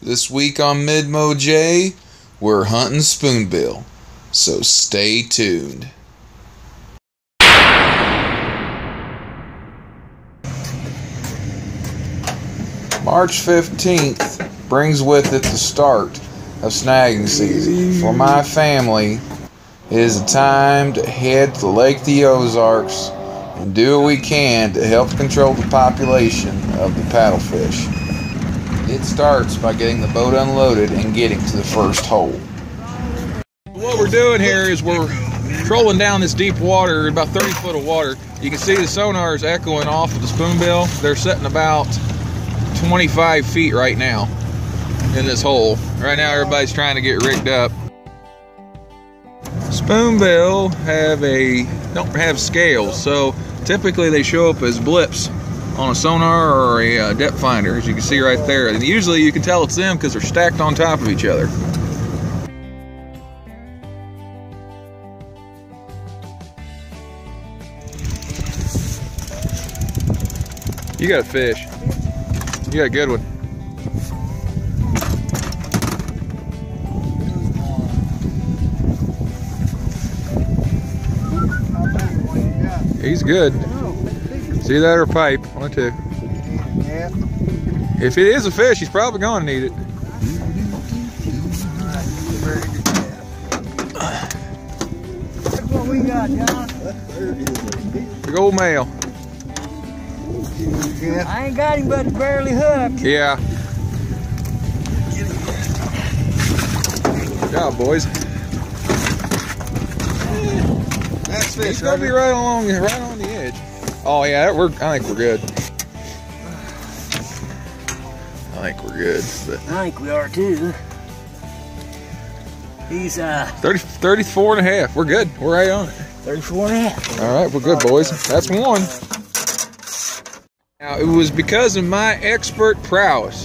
This week on Midmo J, we're hunting spoonbill, so stay tuned. March 15th brings with it the start of snagging season. For my family, it is a time to head to Lake the Ozarks and do what we can to help control the population of the paddlefish. It starts by getting the boat unloaded and getting to the first hole. What we're doing here is we're trolling down this deep water, about 30 foot of water. You can see the sonar is echoing off of the spoonbill. They're sitting about 25 feet right now in this hole. Right now everybody's trying to get rigged up. Spoonbill have a don't have scales, so typically they show up as blips on a sonar or a uh, depth finder, as you can see right there. And usually you can tell it's them because they're stacked on top of each other. You got a fish. You got a good one. He's good. See that or pipe? One or two. Yeah. If it is a fish, he's probably going to need it. That's what we got, John. Big old male. Yeah. I ain't got him, but barely hooked. Yeah. Good job, boys. That's fish. He's gonna be right along, right on the edge. Oh yeah, we're. I think we're good. I think we're good. But I think we are too. He's uh 30, 34 and a half. We're good. We're right on it. 34 and a half. All right, we're good, boys. That's one. Now, it was because of my expert prowess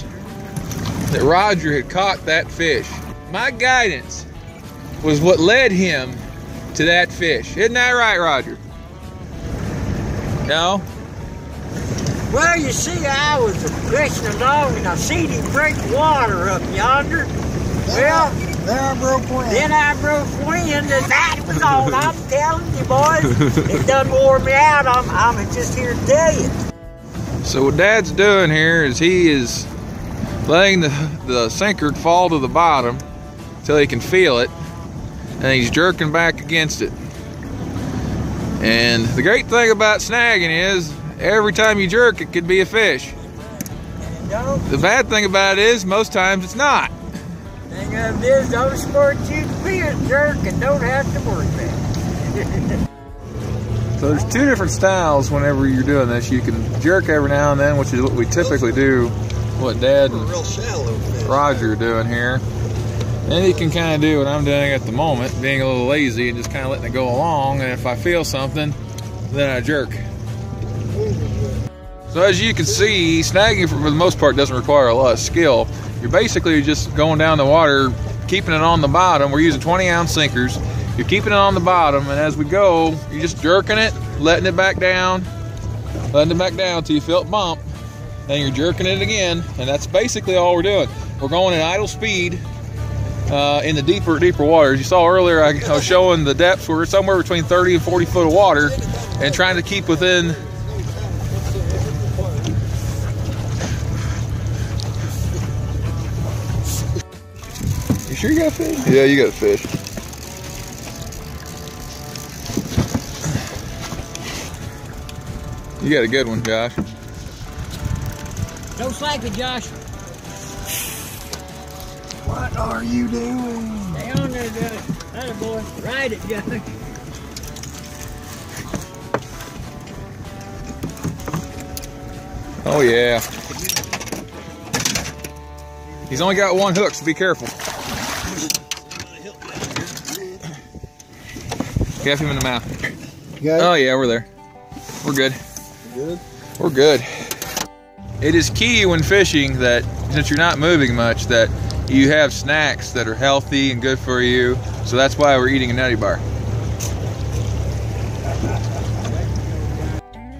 that Roger had caught that fish. My guidance was what led him to that fish. Isn't that right, Roger? No? Well, you see, I was fishing along and I seen him break water up yonder. Well, Then I broke wind. then I broke wind and that was all. I'm telling you, boys. It done wore me out. I'm, I'm just here to tell you. So what Dad's doing here is he is letting the, the sinker fall to the bottom until he can feel it, and he's jerking back against it. And the great thing about snagging is every time you jerk, it could be a fish. The bad thing about it is most times it's not. thing of it is, don't sport you to be a jerk and don't have to worry about it. So there's two different styles whenever you're doing this. You can jerk every now and then, which is what we typically do. What Dad and Real shallow fish. Roger are doing here. And you can kind of do what I'm doing at the moment, being a little lazy and just kind of letting it go along. And if I feel something, then I jerk. So as you can see, snagging for the most part doesn't require a lot of skill. You're basically just going down the water, keeping it on the bottom. We're using 20 ounce sinkers. You're keeping it on the bottom, and as we go, you're just jerking it, letting it back down, letting it back down until you feel it bump. Then you're jerking it again, and that's basically all we're doing. We're going at idle speed uh, in the deeper, deeper waters. You saw earlier I, I was showing the depths. We're somewhere between 30 and 40 foot of water, and trying to keep within. You sure you got a fish? Yeah, you got a fish. You got a good one, Josh. Don't slack it, Josh. What are you doing? Stay on there, Josh. That boy. Ride it, Josh. Oh yeah. He's only got one hook, so be careful. Get him in the mouth. You Oh yeah, we're there. We're good. it? Good. We're good. It is key when fishing that since you're not moving much, that you have snacks that are healthy and good for you. So that's why we're eating a nutty bar.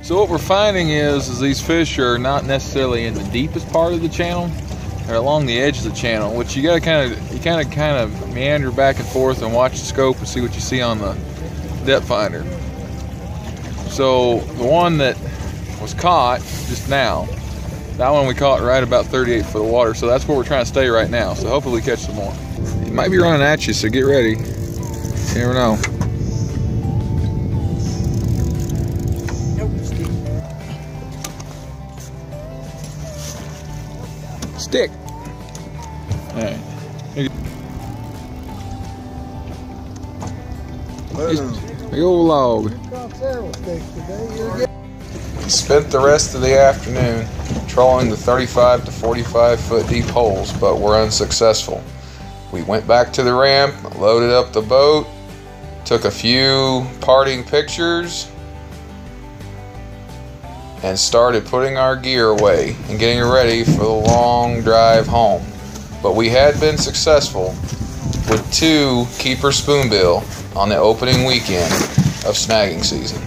So what we're finding is, is these fish are not necessarily in the deepest part of the channel. or along the edge of the channel, which you gotta kind of you kind of kind of meander back and forth and watch the scope and see what you see on the depth finder. So the one that was caught just now, that one we caught right about 38 foot of water. So that's where we're trying to stay right now. So hopefully we catch some more. It might be running at you, so get ready. You never know. Nope, stick. Stick. All right. Big old log. Good. Spent the rest of the afternoon trolling the 35 to 45 foot deep holes, but were unsuccessful. We went back to the ramp, loaded up the boat, took a few parting pictures, and started putting our gear away and getting ready for the long drive home. But we had been successful with two keeper spoonbill on the opening weekend of snagging season.